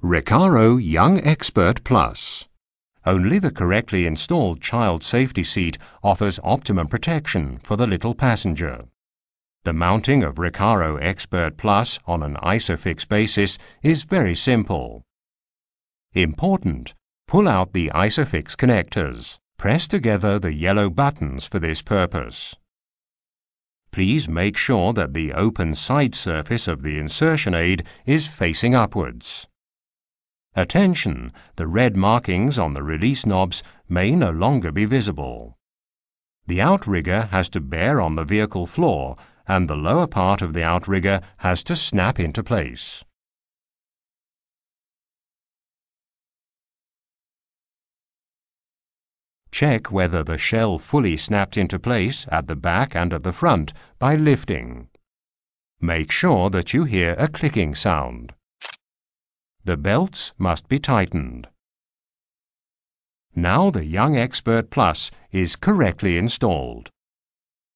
Recaro Young Expert Plus. Only the correctly installed child safety seat offers optimum protection for the little passenger. The mounting of Recaro Expert Plus on an ISOFIX basis is very simple. Important, pull out the ISOFIX connectors. Press together the yellow buttons for this purpose. Please make sure that the open side surface of the insertion aid is facing upwards. Attention! The red markings on the release knobs may no longer be visible. The outrigger has to bear on the vehicle floor and the lower part of the outrigger has to snap into place. Check whether the shell fully snapped into place at the back and at the front by lifting. Make sure that you hear a clicking sound. The belts must be tightened. Now the Young Expert Plus is correctly installed.